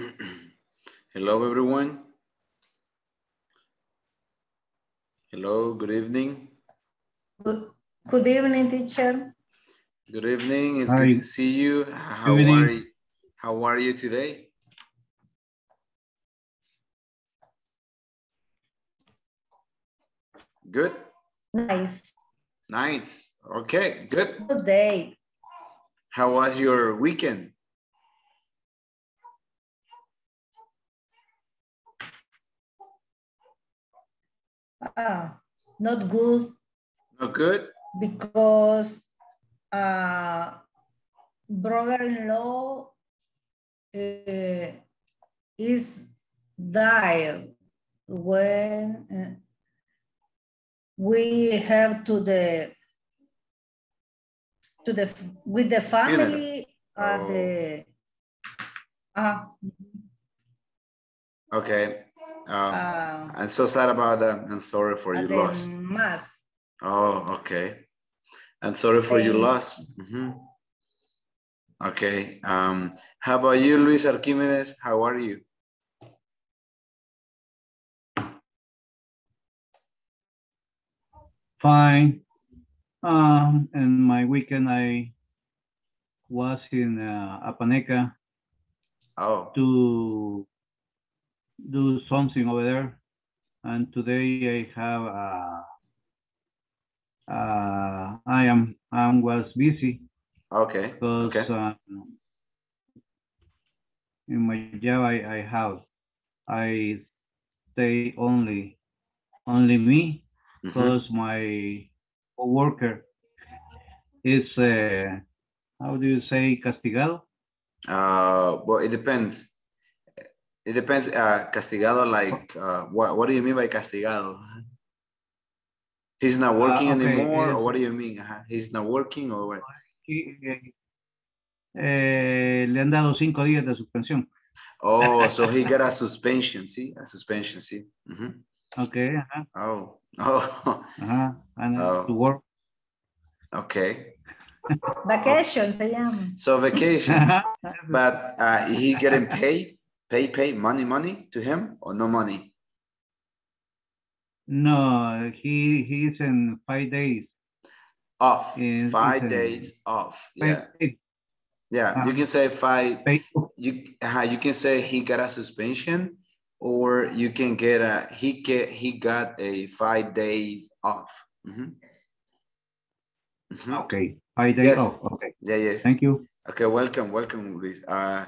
Hello, everyone. Hello, good evening. Good, good evening, teacher. Good evening. It's Hi. good to see you. How evening. are you? How are you today? Good. Nice. Nice. Okay, good. Good day. How was your weekend? Ah, not good Not good? because uh, brother-in-law uh, is died when uh, we have to the to the with the family at Oh. the uh, Okay. Um, uh, I'm so sad about that. I'm sorry for at your loss. mass. Oh, okay. I'm sorry for your Thank- loss. Mhm. Okay. Um, how about you, Luis Archimedes? How are you? Fine. Um, and my weekend I was in uh, Apaneca Oh, to do something over there. And today I have, uh, uh, I am, I was busy okay. because Okay. uh, in my job I, I have, I stay only, only me Mhm. because my coworker is, uh, how do you say, castigado? Uh, well, it depends. It depends. Uh, castigado, like, uh, what, what do you mean by castigado? He's not working Uh, okay, anymore, or what do you mean? Uh-huh. He's not working, or what? Y, eh, eh, le han dado cinco días de suspensión. Oh, so he got a suspension, see? A suspension, see? Mhm. Okay, ajá, Oh, oh, ajá, and Oh. to work. okay. Vacation se llama. So vacation, but uh, he getting paid, pay, pay, money, money to him or no money? No, he he's in five days. Off, five days off. Yeah, days yeah. You Ah. can say five. paid. You uh, you can say he got a suspension, or you can get a he get he got a five days off. Mhm. Mhm. Okay, five days Yes. off. Okay, Yeah, yes. thank you. Okay, welcome, welcome, Luis. Uh,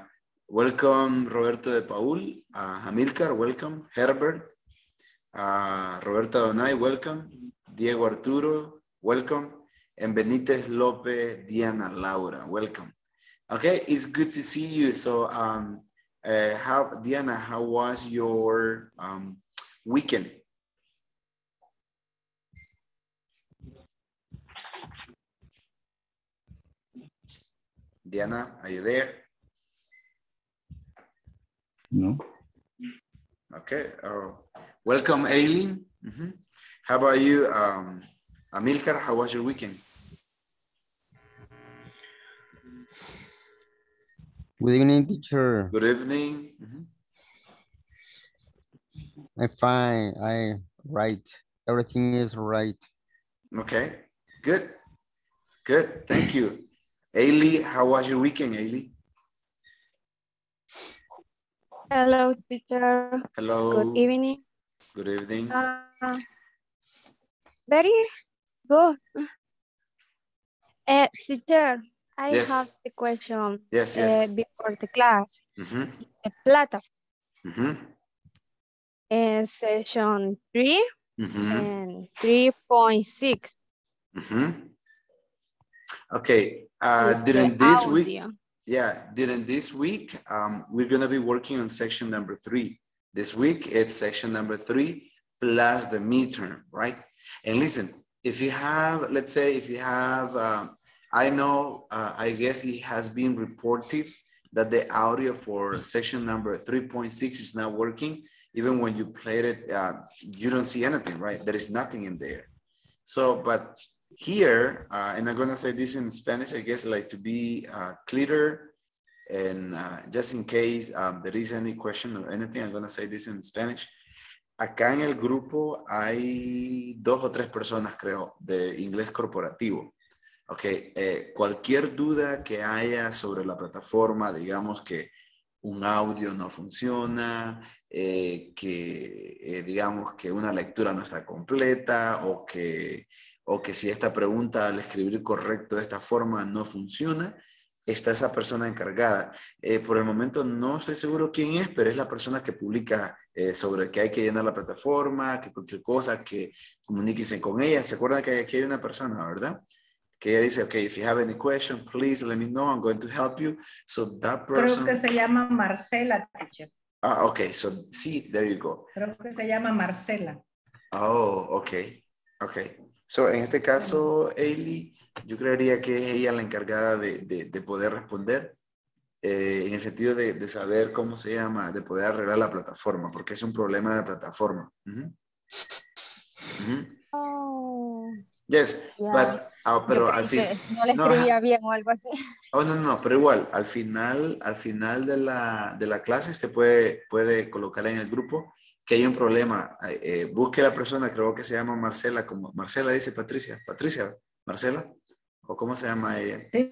welcome, Roberto de Paul, Amilcar, welcome, Herbert, uh, Roberto Donay, welcome, Diego Arturo, welcome, and Benitez Lopez, Diana Laura, welcome. Okay, it's good to see you. So, um, uh, how, Diana, how was your um, weekend? Diana, are you there? No. Okay. Uh, welcome, Aileen. Mhm. How about you, um, Amilcar? How was your weekend? Good evening, teacher. Good evening. Mhm. I'm fine. I right. Everything is right. Okay. Good. Good. Thank you. Ailey, how was your weekend, Ailey? Hello, teacher. Hello. Good evening. Good evening. Uh, very good. Uh, teacher, I Yes. have the question Yes, uh, yes. before the class. Mhm, The platform mhm, in session 3 mhm, and 3.6. mhm. Okay, uh, during this week, audio. Yeah, during this week, um, we're gonna be working on section number three. This week, it's section number three plus the midterm, right? And listen, if you have, let's say, if you have, um, I know, uh, I guess it has been reported that the audio for section number three point six is not working. Even when you played it, uh, you don't see anything, right? There is nothing in there. So, but here, uh, and I'm gonna say this in Spanish, I guess, like to be uh, clearer And uh, just in case um, there is any question or anything, I'm to say this in Spanish. Acá en el grupo hay dos o tres personas, creo, de inglés corporativo. Ok, eh, cualquier duda que haya sobre la plataforma, digamos que un audio no funciona, eh, que eh, digamos que una lectura no está completa o que, o que si esta pregunta al escribir correcto de esta forma no funciona, está esa persona encargada. Eh, por el momento no estoy seguro quién es, pero es la persona que publica eh, sobre que hay que llenar la plataforma, que cualquier cosa, que comuníquense con ella. ¿Se acuerdan que aquí hay una persona, verdad? Que ella dice, okay, if you have any question, please let me know. I'm going to help you. So that person. Creo que se llama Marcela, teacher. Ah, okay. So see, there you go. Creo que se llama Marcela. Oh, okay. Okay. So en este caso, Ailey, yo creería que es ella la encargada de, de, de poder responder eh, en el sentido de, de, saber cómo se llama, de poder arreglar la plataforma, porque es un problema de plataforma. Uh -huh. Uh -huh. Oh. Yes, Yeah. but, ah, pero al fin, no le no, escribía bien o algo así. oh, no, no, no, pero igual, al final, al final de la, de la clase usted puede, puede colocar en el grupo que hay un problema. Eh, busque la persona, creo que se llama Marcela, como Marcela dice Patricia, Patricia, Marcela, o cómo se llama ella. Sí.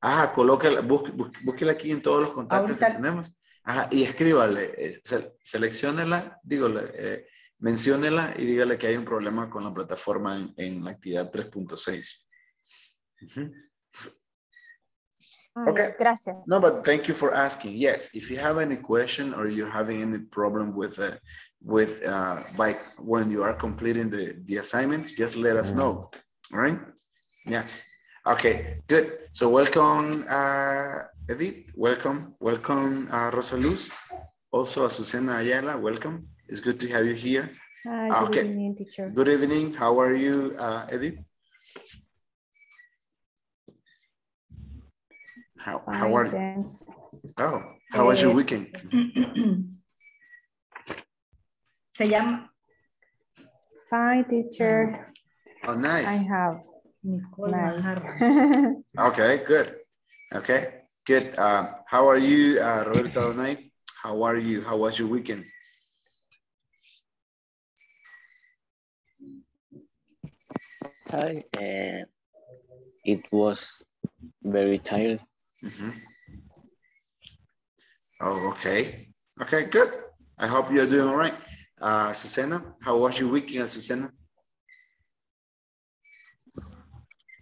Ajá, colóquela, busque, búsquela aquí en todos los contactos Ahorita- que tenemos. Ajá, y escríbale, eh, se- selecciónela, dígole, eh, menciónela y dígale que hay un problema con la plataforma en, en la actividad 3.6. Ujú. Ay, Okay. Gracias. No, but thank you for asking. Yes, if you have any question or you're having any problem with uh, with uh, by when you are completing the the assignments, just let us know. All right? Yes. Okay. Good. So welcome, uh, Edith. Welcome, welcome, uh, Rosa Luz. Also, Azucena Ayala. Welcome. It's good to have you here. Hi, good okay. evening, teacher. Good evening. How are you, uh, Edith? How, how are you? Oh, how was your weekend? Se llama Fine, teacher. Oh, nice. I have Nicole nice. Okay, good. Okay, good. Uh, how are you, uh, Roberto Donay? How are you? How was your weekend? Hi, uh, it was very tired. Mhm. Oh, okay. Okay, good. I hope you're doing all right. Uh, Susana, how was your weekend, Susana?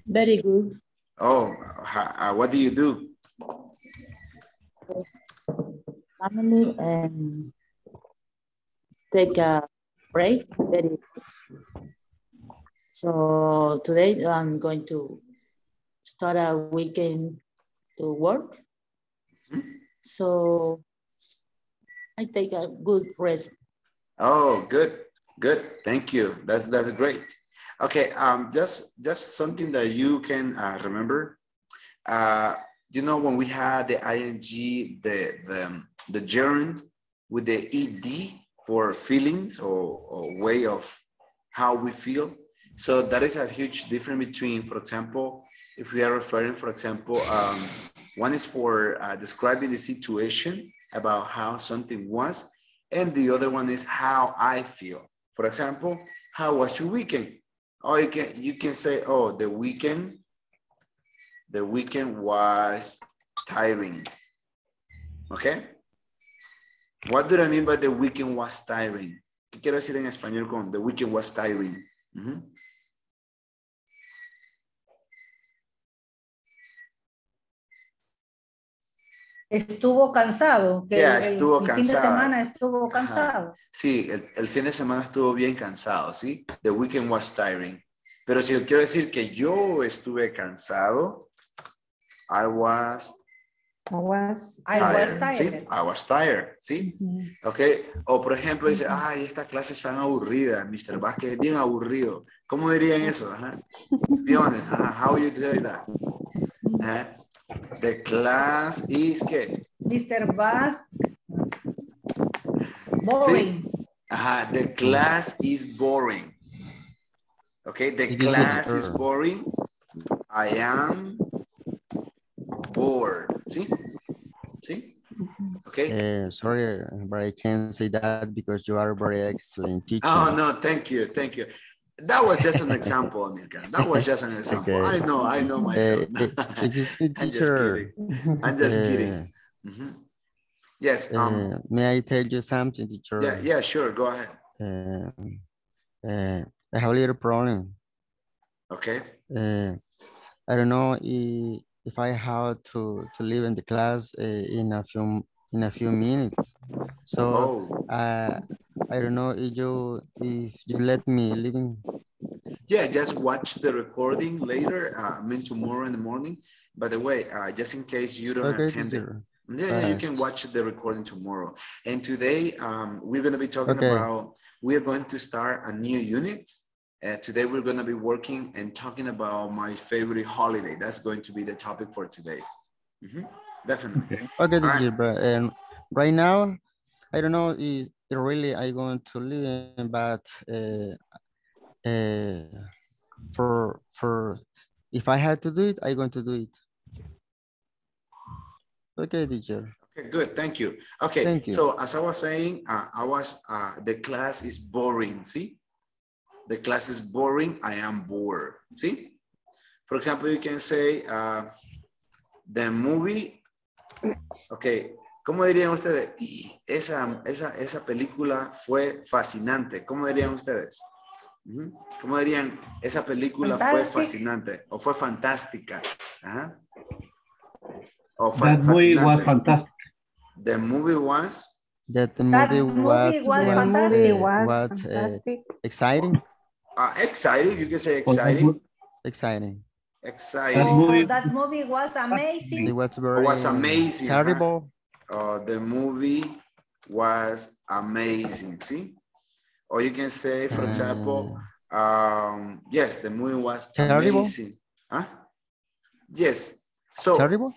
Very good. Oh, uh, what do you do? Family and take a break. Very So today I'm going to start a weekend to work. So I take a good rest. Oh, good, good. Thank you. That's that's great. Okay, um, just just something that you can uh, remember. Uh, you know when we had the ing, the the the gerund with the ed for feelings or, or way of how we feel. So that is a huge difference between, for example, if we are referring, for example, um, one is for uh, describing the situation about how something was, and the other one is how I feel. For example, how was your weekend? Oh, you can you can say, oh, the weekend, the weekend was tiring. Okay? What do I mean by the weekend was tiring? ¿Qué quiero decir en español con the weekend was tiring? Ujú. Estuvo cansado. Que el- estuvo el fin de cansado. semana estuvo Ajá. cansado. Sí, el, el fin de semana estuvo bien cansado, ¿sí? The weekend was tiring. Pero si quiero decir que yo estuve cansado, I was I was. I was tired, ¿sí? tired. I was tired, ¿sí? Ok, o por ejemplo dice, ay, esta clase es tan aburrida, Mr. Vázquez es bien aburrido. ¿Cómo dirían eso? Ajá. Be honest, ajá. How you say that? Ajá. The class is, ¿qué? Mr. Bass. Boring. Ajá, the class is boring. Okay, the It is class is boring. I am bored. ¿Sí? Okay. Uh, sorry, but I can't say that because you are a very excellent teacher. Oh, no, thank you, thank you. That was just an example, Amilcar. That was just an example. Okay. I know, I know Uh, myself. uh, excuse I'm just teacher. I'm just kidding. Uh, Mhm. Yes, um, uh, may I tell you something, teacher? yeah, yeah, sure, go ahead. Uh, uh, I have a little problem. Okay, Uh, I don't know if, if I have to, to leave in the class uh, in a few in a few minutes. So oh, uh, I don't know if you if you let me leaving. yeah, just watch the recording later, uh, I mean tomorrow in the morning. By the way, uh, just in case you don't Okay, attend it. Yeah, yeah, you can watch the recording tomorrow. And today, um, we're gonna be talking Okay. about, we are going to start a new unit. Uh, today, we're gonna be working and talking about my favorite holiday. That's going to be the topic for today. Mhm, Definitely. Okay, Alright. teacher. But um, right now, I don't know if really I going to leave, but uh, uh, for for if I had to do it, I going to do it. Okay, teacher. Okay, good, thank you. Okay, Thank you. so as I was saying, uh, I was, uh, the class is boring, see? The class is boring, I am bored, see? For example, you can say, uh, the movie, ok, ¿cómo dirían ustedes? Esa, esa, esa película fue fascinante, ¿cómo dirían ustedes? ¿Cómo dirían? Esa película fue fascinante o fue fantástica. Ajá. O fue That movie was fascinante. fantastic. The movie was That the That movie was was fantastic. uh, was what, uh, exciting, uh, exciting. You can say exciting. exciting. Exciting. That Oh, movie- that movie was It amazing. was very was amazing, huh? terrible. Uh, the movie was amazing. See? Or you can say, for example, Uh, um, yes, the movie was Terrible? amazing. Huh? Yes. So terrible.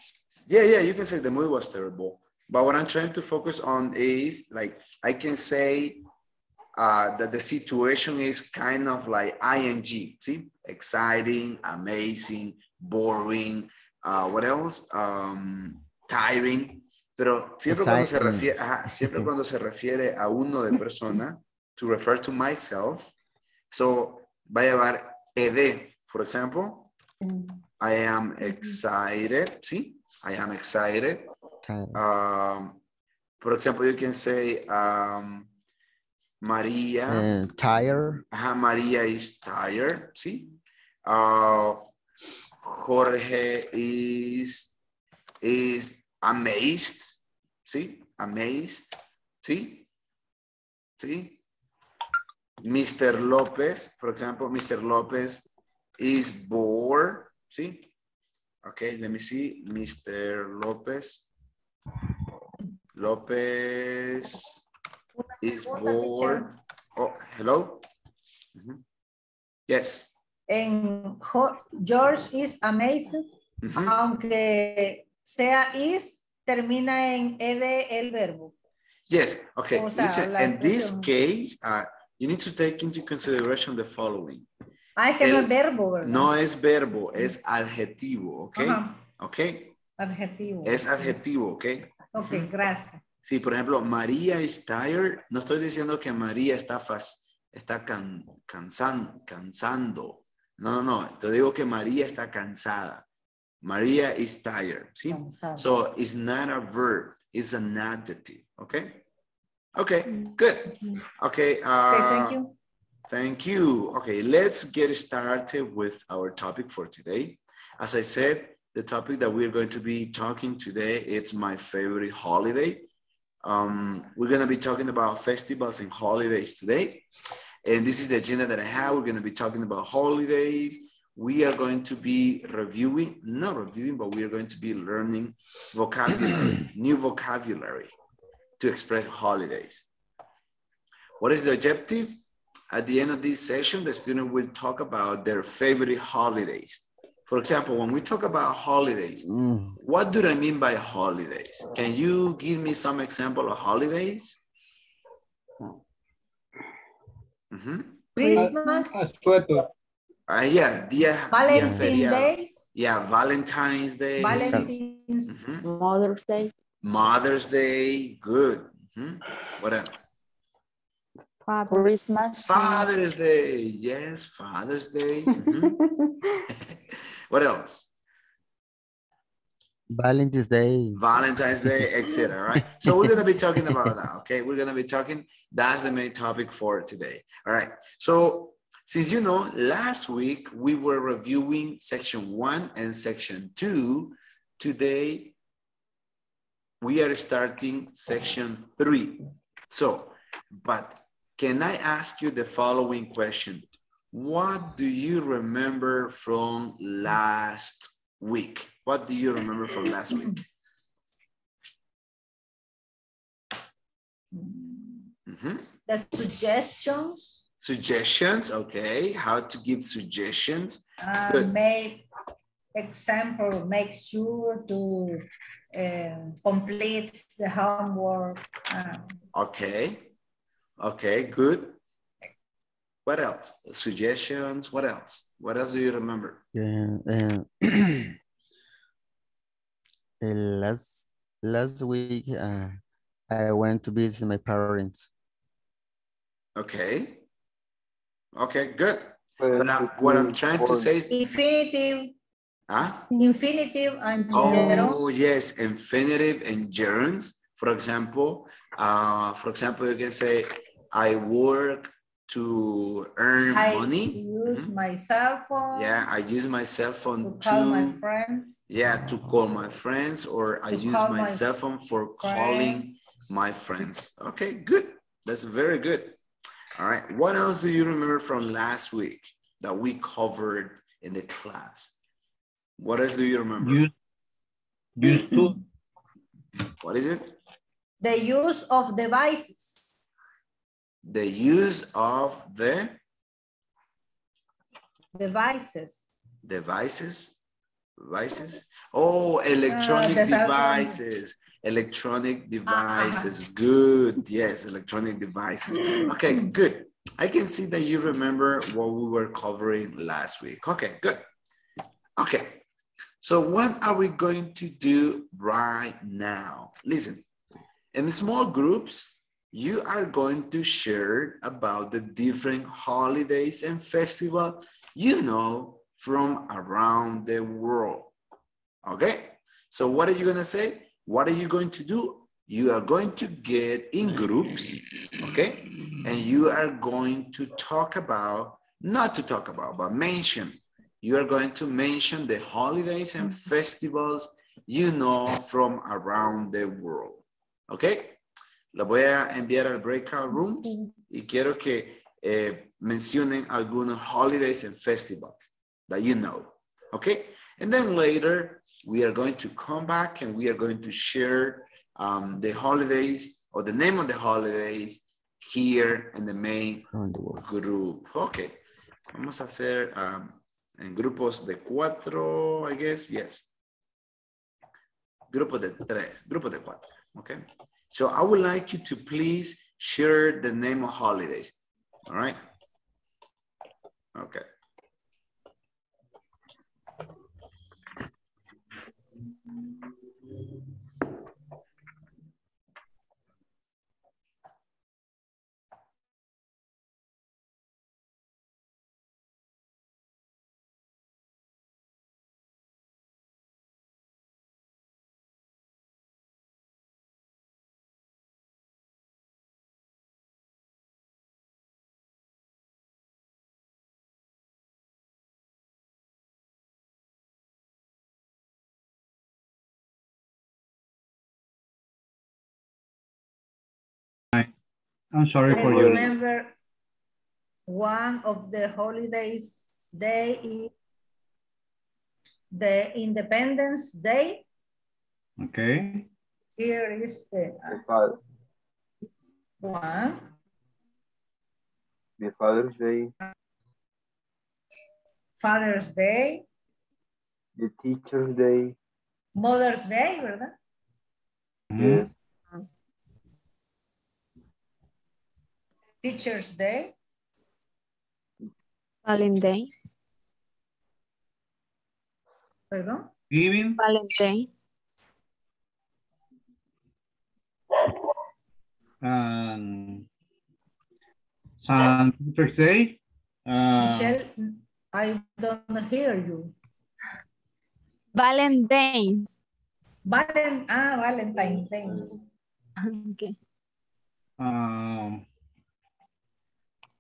Yeah, yeah, you can say the movie was terrible. But what I'm trying to focus on is like I can say uh, that the situation is kind of like ing. See, exciting, amazing, boring. Uh, what else? Um, tiring. Pero siempre cuando se refiere, ajá, siempre cuando se refiere a uno de persona, to refer to myself. So va a llevar ed. For example, I am excited. See, I am excited. Um, for example, you can say um, Maria. uh, tired. Ajá, Maria is tired. See, uh, Jorge is is amazed. See, amazed. See, see. Mr. Lopez, for example, Mr. Lopez is bored. See. Okay, let me see. Mr. Lopez. Lopez is bored. Oh, hello? Yes. En Jo- George is amazing, aunque sea is, termina en ed el verbo. Yes, okay. O sea, Listen, in this case, uh, you need to take into consideration the following. Ah, es que no es verbo, ¿verdad? No es verbo, es adjetivo, ¿ok? ¿Ok? adjetivo. Es adjetivo, ¿ok? Ok, gracias. Sí, por ejemplo, María is tired. No estoy diciendo que María está, fas- está can, cansan- cansando. No, no, no. Te digo que María está cansada. María is tired, ¿sí? Cansado. So it's not a verb, it's an adjective, okay? Okay, good. Okay, uh, Ok, thank you. Thank you. Okay, let's get started with our topic for today. As I said, the topic that we're going to be talking today, it's my favorite holiday. Um, we're going to be talking about festivals and holidays today. And this is the agenda that I have. We're going to be talking about holidays. We are going to be reviewing, not reviewing, but we are going to be learning vocabulary, new vocabulary to express holidays. What is the objective? At the end of this session, the student will talk about their favorite holidays. For example, when we talk about holidays, Mm, what do I mean by holidays? Can you give me some example of holidays? Mhm. Christmas, Ah, yeah, día, día Valentine's feriado. Days, Yeah, Valentine's Day. Valentine's, Mhm. Mother's Day. Mother's Day, good. Mhm. What else? Father. Christmas. Father's Day, yes, Father's Day. Mhm. what else? Valentine's Day. Valentine's Day, etc. Right. So we're gonna be talking about that. Okay, we're gonna be talking. That's the main topic for today. All right. So since you know, last week we were reviewing section one and section two. Today we are starting section three. So, but can I ask you the following question? What do you remember from last week? What do you remember from last week? Mhm. The suggestions, Suggestions, okay. How to give suggestions. uh, Good. make example, make sure to um, complete the homework. um, Okay. Okay, good. What else? Suggestions, what else? What else do you remember? Yeah, uh, last last week uh, I went to visit my parents. Okay. Okay, good. But I'm- what I'm trying to say, Infinitive, huh? infinitive and Oh, yes, infinitive and gerunds. For example, uh, for example, you can say, I work to earn I money. use Mhm. my cell phone. Yeah, I use my cell To phone call my friends. yeah, to call my friends, or I use my my cell phone for calling my friends. Okay, good. That's very good. All right. What else do you remember from last week that we covered in the class? What else do you remember? Use, use to, What is it? The use of devices. The use of the Devices. devices. Devices. Oh, ah, electronic the cell phone. devices. Electronic ah, devices. Uh-huh. Good. Yes, electronic devices. Okay, hmm. good. I can see that you remember what we were covering last week. Okay, good. Okay. So what are we going to do right now? Listen, in small groups, you are going to share about the different holidays and festival you know from around the world. Okay? So what are you going to say? What are you going to do? You are going to get in groups, okay? And you are going to talk about, not to talk about, but mention. You are going to mention the holidays and festivals you know from around the world. Okay? Lo voy a enviar al breakout rooms y quiero que eh, mencionen algunos holidays and festivals that you know. Okay? And then later, we are going to come back and we are going to share um, the holidays or the name of the holidays here in the main group. Okay. Vamos a hacer um, en grupos de cuatro, I guess. Yes. Grupos de tres, grupos de cuatro. Okay. So I would like you to please share the name of holidays. All right. Okay. I'm sorry I for your, remember one of the holidays day is the Independence Day. okay? Here is the The one. the Father's Day, Father's Day, the Teacher's Day, Mother's Day, ¿verdad? Mhm. Teacher's Day, Valentine. perdón. Giving, Valentine. And St. Patrick's Day. Uh, Michelle, I don't hear you. Valentine's. Valen, ah, Valentine's Day. Okay. um,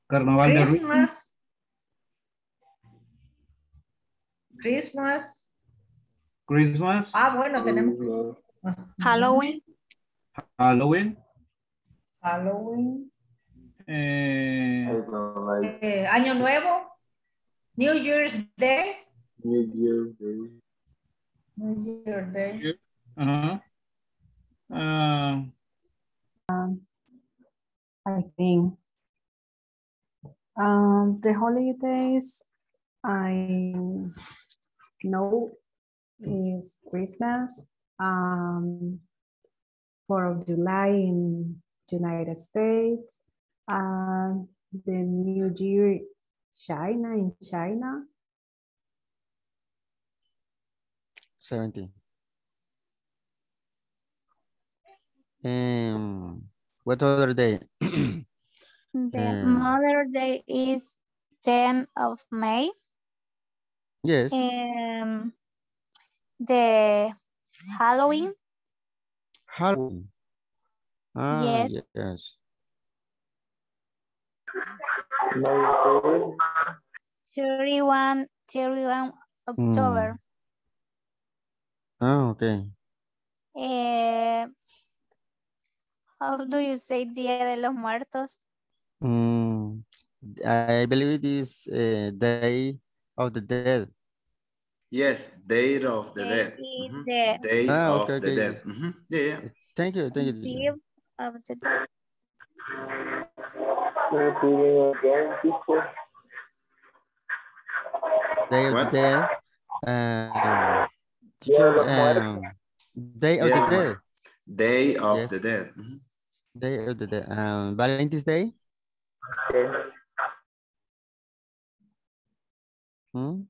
Carnaval de Ruiz. Christmas. Christmas. Christmas. Ah, bueno, tenemos Halloween. Halloween. Halloween. eh, Eh, Año Nuevo. New Year's Day. New Year's Day. New Year's Day. Uh, I think. Um, the holidays I know is Christmas, um, Fourth of July in United States, and the New Year China in China. 17. Um, what other day? The Uh, Mother Day is 10 of May. yes. Um, the Halloween, Halloween. Ah, Yes. yes. 31, 31 October. Ah, okay. Eh, how do you say Dia de los Muertos? Mm, I believe it is uh, Day of the Dead. Yes, date of the Eh, dead. is Mhm. the Date Ah, of okay, the okay, dead. yes. Mhm. Yeah, yeah. Thank you, thank you. teacher. Eve of the dead. repeating. Day of What? the Dead. Um, teacher, los um, Day of Yeah. the Dead. Day of Yes. the dead. Mhm. Day of the Dead. Um, Valentine's Day. Okay. Hmm?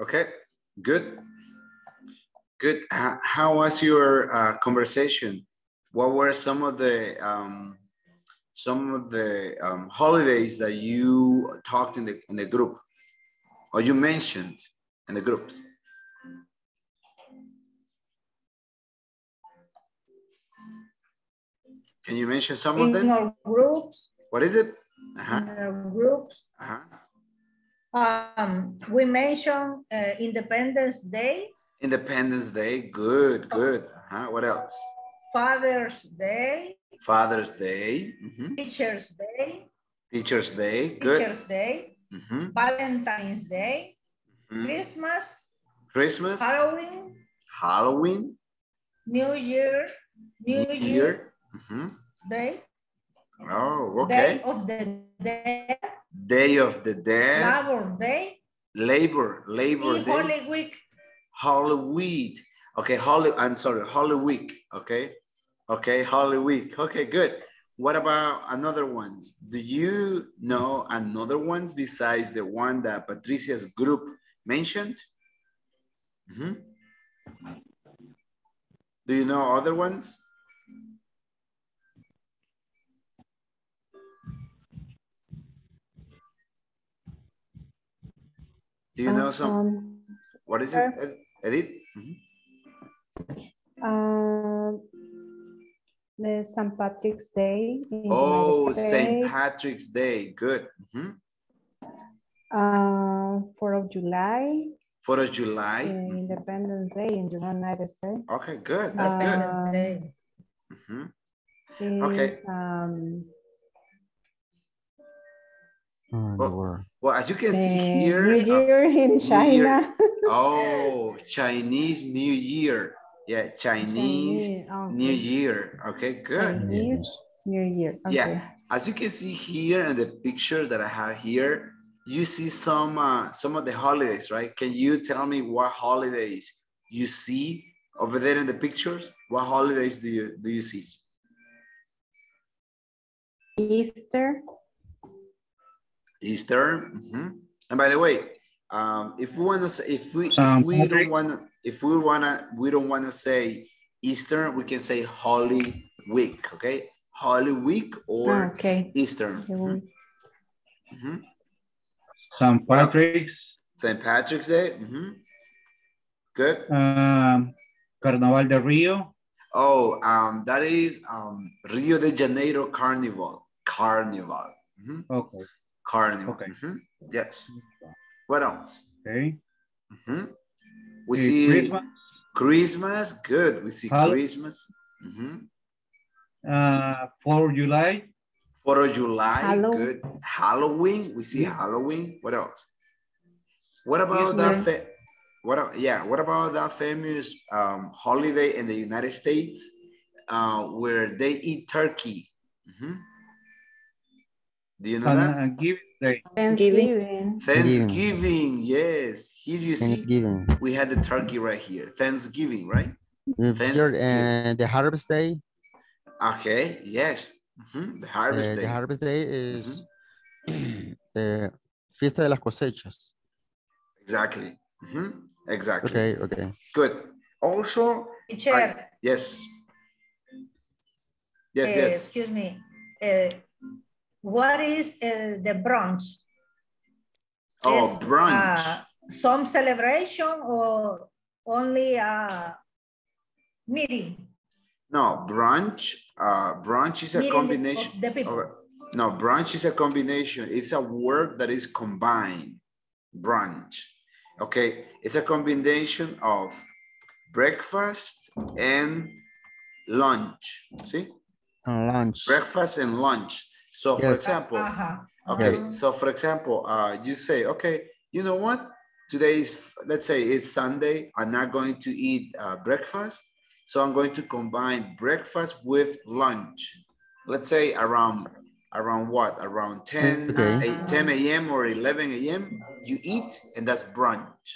Okay, good. Good. How was your uh, conversation? What were some of the um, some of the um, holidays that you talked in the in the group, or you mentioned in the groups? Can you mention some of them? In our groups, What is it? in Uh-huh, our groups, uh-huh. Um, we mentioned uh, Independence Day, Independence Day. Good, good. Uh-huh. What else? Father's Day, Father's Day. mhm. Teacher's Day, Teacher's Day. Good. Teacher's Day, Mhm, Valentine's Day, mhm. Christmas, Christmas. Halloween, Halloween. New Year, New, New Year, Year. Mhm. Day, Oh, okay. Day of the Dead, Day of the Dead. Labor Day, Labor, Labor y Day. Holy Week. Holy Week. Okay, Holy, I'm sorry, Holy Week. Okay. Okay, Holy Week. Okay, good. What about another ones? Do you know another ones besides the one that Patricia's group mentioned? Mhm. Do you know other ones? Do you know some? Um, What is it, Ed- Edith? Mhm. uh, the St. Patrick's Day. in Oh, St. Patrick's Day. Good. Mhm. Uh, Fourth of July, Fourth of July. uh, Independence Day in the United States. Okay, good. That's good. Independence Um, Day. Mhm. Okay. Um, Oh, Oh, Well, as you can see here. New uh, Year in New China. oh, Chinese New Year. Yeah, Chinese Chinese, oh, New Year. Okay, good. Chinese New Year. Okay. Yeah, as you can see here in the picture that I have here, you see some uh, some of the holidays, right? Can you tell me what holidays you see over there in the pictures? What holidays do you do you see? Easter. Easter. mhm. And by the way, um, if we want to say, if we if Um, we don't want to if we wanna we don't want to say Easter, we can say Holy Week. Okay, Holy Week or Ah, okay. Easter. Holy Mhm, Week. mhm. St. Patrick's, St. Patrick's Day. mhm. Good. um, Carnaval de Rio, Oh, um, that is um, Rio de Janeiro Carnival. Carnival. Mhm, okay, Carnival. Okay. mhm, Yes. What else? okay. Mhm. We Eh, see Christmas, Christmas. Good. We see Hall- Christmas. Mhm. uh, 4 July, Fourth July. Hallow- Good. Halloween. We see Yeah. Halloween. What else? What about that? Christmas. Fa- what? a- Yeah. What about that famous um, holiday in the United States uh, where they eat turkey? Mhm. Do you know that? and uh, day, Thanksgiving. Thanksgiving. Yes. Here you see, Thanksgiving. we had the turkey right here. Thanksgiving, right? Here, Thanksgiving. and the harvest day. Okay. Yes. Mhm, The harvest uh, day. the harvest day is uh, Fiesta de las cosechas. Exactly. Mhm, Exactly. Okay, okay. Good. Also, Teacher, I- yes. Yes, eh, yes. excuse me. eh, what is eh, the brunch? Oh, Is, brunch. uh, some celebration or only a meeting? No, brunch. Uh, brunch is a Meeting combination. of the people. of- no, brunch is a combination. It's a word that is combined. Brunch. Okay, it's a combination of breakfast and lunch. See, And lunch. breakfast and lunch. So, for Yes. example, Ajá. Okay, Yes. so for example, uh, you say, okay, you know what? Today is, let's say it's Sunday. I'm not going to eat uh, breakfast. So I'm going to combine breakfast with lunch. Let's say around, around what? Around 10, Okay. 8, 10 a.m. or 11 a.m. You eat and that's brunch.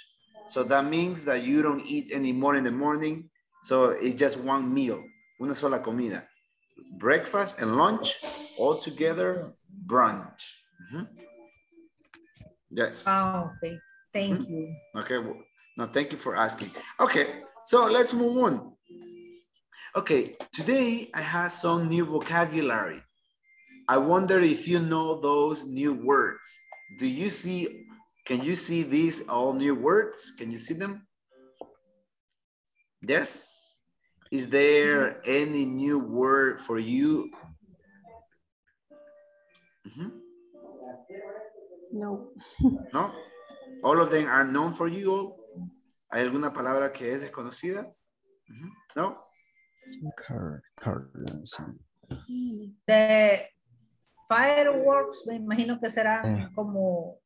So that means that you don't eat anymore in the morning. So it's just one meal, una sola comida. Breakfast and lunch all together, brunch. Mhm. Yes. Ah, okay. Thank Mhm. you. Okay. well, No, thank you for asking. Okay, so let's move on. Okay, today I have some new vocabulary. I wonder if you know those new words. Do you see, can you see these all new words? Can you see them? Yes? Is there Yes. any new word for you? Mhm. No. ¿No? All of them are known for you all. ¿Hay alguna palabra que es desconocida? Ujú. ¿No? Car- cards. The fireworks, me imagino que serán Eh. como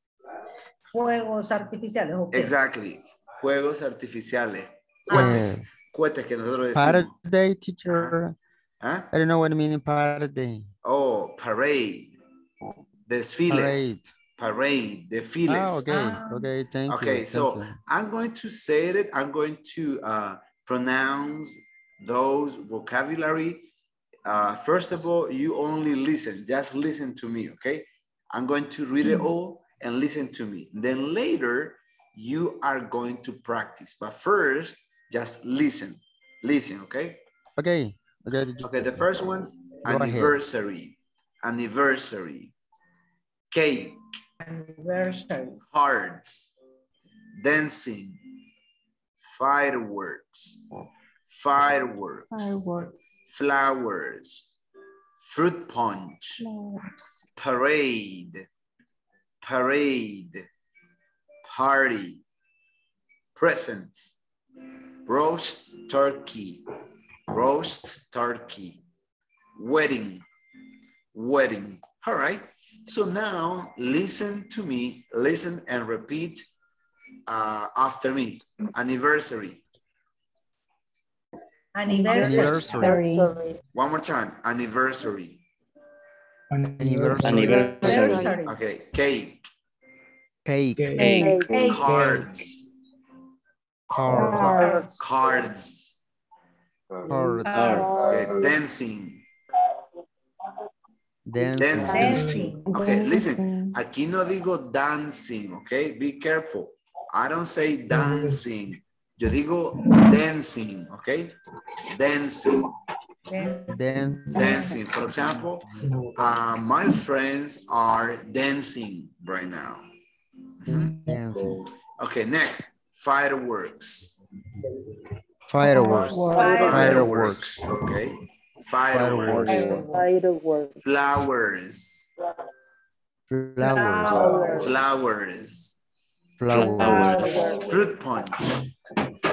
fuegos artificiales. ¿o qué? Exactly. Juegos artificiales. Uh, cohetes que nosotros decimos. parade teacher. ¿Ah? I don't know what I mean in parade. Oh, parade. Desfiles. Parade. Parade. Desfiles. Ah, okay, Ah. okay, thank you. Okay, so you. I'm going to say it. I'm going to uh, pronounce those vocabulary. Uh, first of all, you only listen. Just listen to me, okay? I'm going to read it all and listen to me. Then later, you are going to practice. But first, just listen. Listen, okay? Okay, okay. Okay, the first one, Go ahead. anniversary. Anniversary. Cake. Anniversary. cards, dancing, fireworks, fireworks, Fireworks. flowers, fruit punch, Flowers. parade, parade, party, presents, roast turkey, roast turkey, wedding, wedding. All right. So now listen to me, listen and repeat uh, after me. Anniversary. Anniversary. Anniversary. Sorry. One more time. Anniversary. Anniversary. Anniversary. Okay, cake, Cake. Cake. cards, Card. cards, cards. okay, dancing, Dancing. dancing. Dancing. Okay, listen, aquí no digo dancing, okay? Be careful. I don't say dancing. Yo digo dancing, okay? Dancing, Dancing. dancing. For example, uh, my friends are dancing right now. Dancing. Okay, next, fireworks. Fireworks. Fireworks, okay? Fireworks. Fireworks. Flowers. Flowers. Flowers. Flowers. Fruit punch.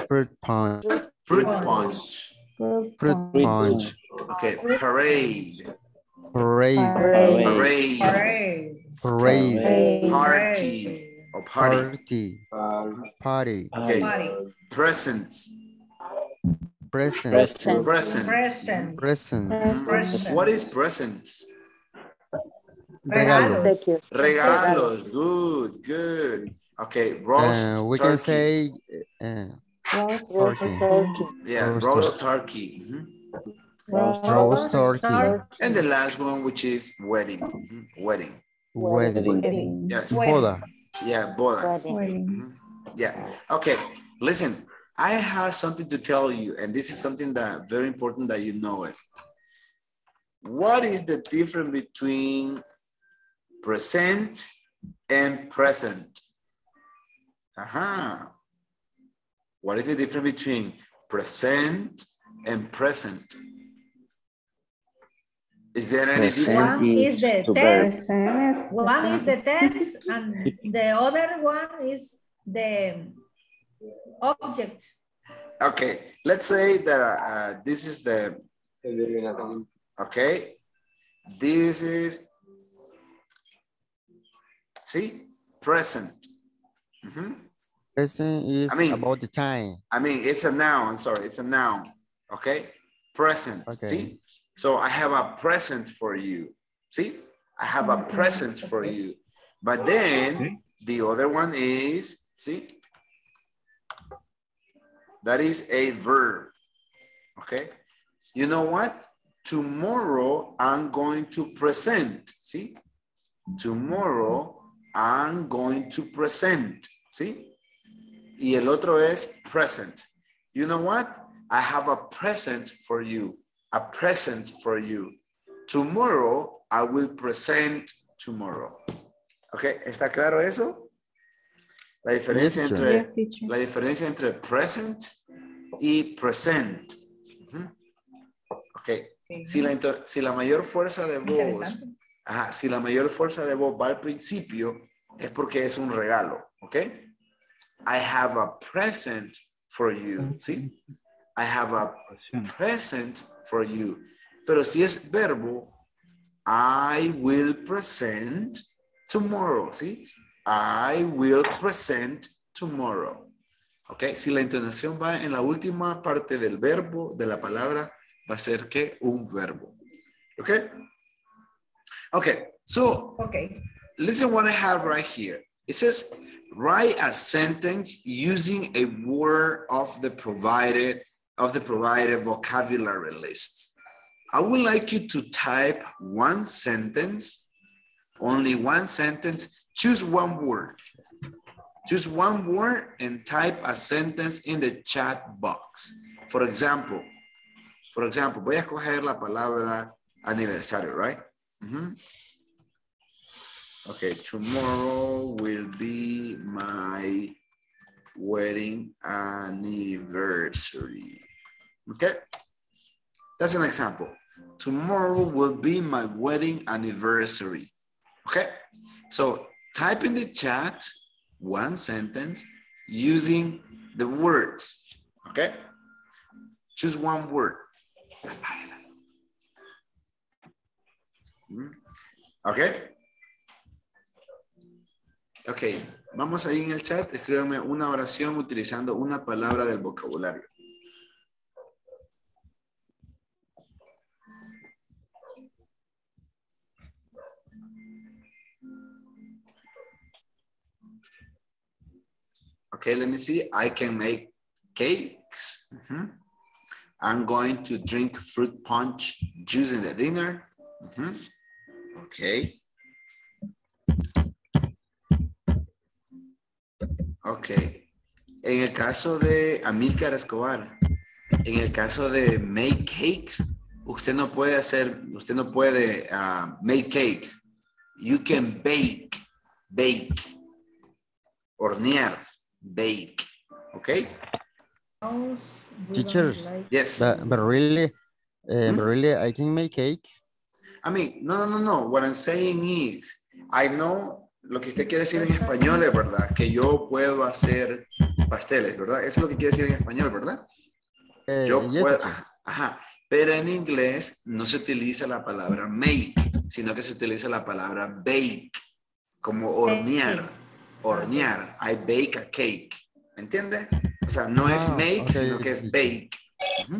Fruit punch. Fruit punch. Fruit punch. Okay, parade. Parade. Parade. Parade. Party. Or party. Party. Party. Okay, presents. Present. Present. Presents. Present. Present. What is presents? Regalos. Regalos. Good, good. Okay, roast Uh, we can say uh, turkey. yeah, roast roast turkey. Mhm. Roast turkey. And the last one, which is wedding. Mhm, Wedding. Wedding. Yes. Boda. Yeah, boda. Mhm. Yeah. Okay. Listen, I have something to tell you, and this is something that very important that you know it. What is the difference between present and present? Aha. What is the difference between present and present? Is there any Present. difference? One is the to tense, one is the tense, and the other one is the object. Okay, let's say that uh, this is the, okay, this is, see, present. Mhm. Present is I mean- about the time. I mean, it's a noun, I'm sorry, it's a noun, okay? Present, Okay. see? So I have a present for you, see? I have a mm-hmm. present for you. But then Okay. the other one is, see? That is a verb, okay? You know what? Tomorrow I'm going to present, see? Tomorrow I'm going to present, see? Y el otro es present. You know what? I have a present for you. A present for you. Tomorrow, I will present tomorrow. Okay, ¿está claro eso? La diferencia Yes, entre, Yes, la diferencia entre present y present. Ujú. Ok, si la, inter- si la mayor fuerza de voz, ajá, si la mayor fuerza de voz va al principio, es porque es un regalo, ¿ok? I have a present for you, ¿sí? I have a present for you. Pero si es verbo, I will present tomorrow, ¿sí? I will present tomorrow. ¿Ok? Si la entonación va en la última parte del verbo, de la palabra, va a ser que un verbo. ¿Ok? Ok, so Okay. listen what I have right here. It says, write a sentence using a word of the provided of the provided vocabulary list. I would like you to type one sentence, only one sentence, choose one word. Choose one word and type a sentence in the chat box. For example, for example, voy a escoger la palabra aniversario, right? Mhm. Okay, tomorrow will be my wedding anniversary. Okay, that's an example. Tomorrow will be my wedding anniversary. Okay, so type in the chat one sentence using the words. Okay, choose one word. Mm, Okay. Ok, vamos ahí en el chat, escríbanme una oración utilizando una palabra del vocabulario. Okay, let me see. I can make cakes. Mhm. I'm going to drink fruit punch juice in the dinner. Mhm. Okay. Ok. En el caso de Amílcar Escobar, en el caso de make cakes, usted no puede hacer, usted no puede ah, make cakes. You can bake, bake, hornear, bake. ¿Ok? House, we don't Teachers. Yes. But, but really, uh, Hmm? but really, I can make cake. I mean, no, no, no, no. What I'm saying is, I know lo que usted quiere decir en español es verdad, que yo puedo hacer pasteles, ¿verdad? Eso es lo que quiere decir en español, ¿verdad? Uh, Yo yes, puedo, ajá. Pero en inglés no se utiliza la palabra make, sino que se utiliza la palabra bake, como hornear, hornear. I bake a cake. ¿Me entiende? O sea, no es Ah, make, ok, sino que es teacher. bake. Ujú.